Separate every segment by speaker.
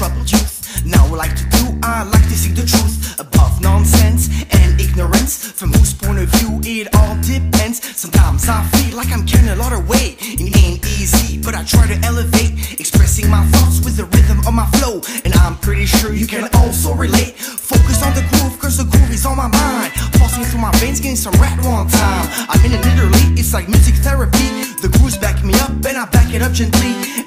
Speaker 1: troubled youth. Now I like to do, I like to seek the truth above nonsense and ignorance. From whose point of view, it all depends. Sometimes I feel like I'm carrying a lot of weight. It ain't easy, but I try to elevate, expressing my thoughts with the rhythm of my flow. And I'm pretty sure you can also relate. Focus on the groove, cause the groove is on my mind. Pulsing through my veins, getting some RADone time. I mean it literally, it's like music therapy. The groove's back me up, and I back it up gently.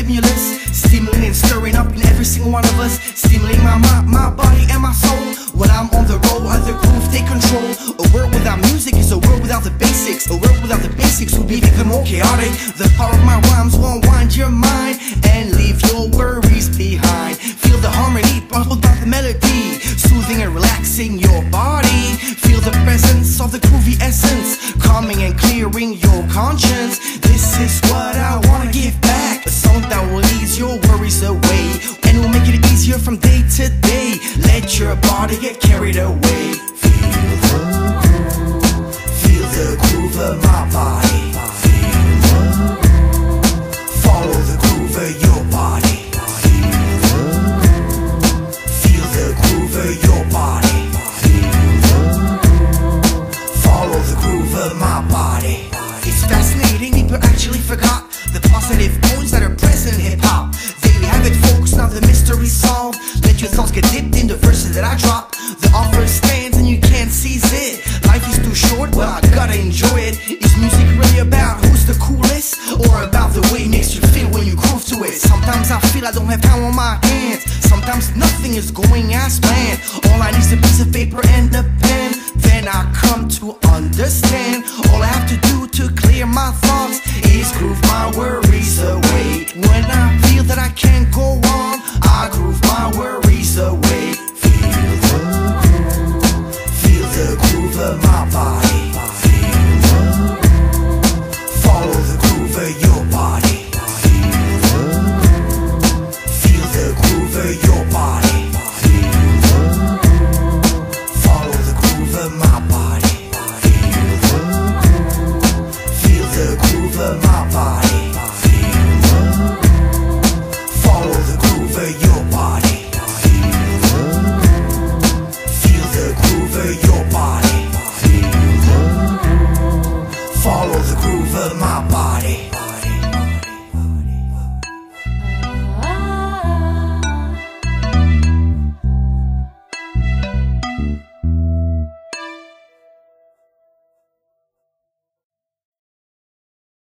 Speaker 1: Stimulus. Stimulating, stirring up in every single one of us. Stimulating my mind, my body, and my soul. When I'm on the road, other groove take control. A world without music is a world without the basics. A world without the basics would be even more chaotic. The power of my rhymes will unwind your mind and leave your worries behind. Clearing your conscience. This is what I wanna give back. A song that will ease your worries away and will make it easier from day to day. Let your body get carried away. tunes that are present in hip hop. Daily habit, have it, folks. Now the mystery solved. Let your thoughts get dipped in the verses that I drop. The offer stands and you can't seize it. Life is too short, but I gotta enjoy it. Is music really about who's the coolest, or about the way it makes you feel when you groove to it? Sometimes I feel I don't have time on my hands. Sometimes nothing is going as planned. All I need is a piece of paper and a pen. Then I come to understand. All I have to do to clear my thoughts is groove my worries. say yo.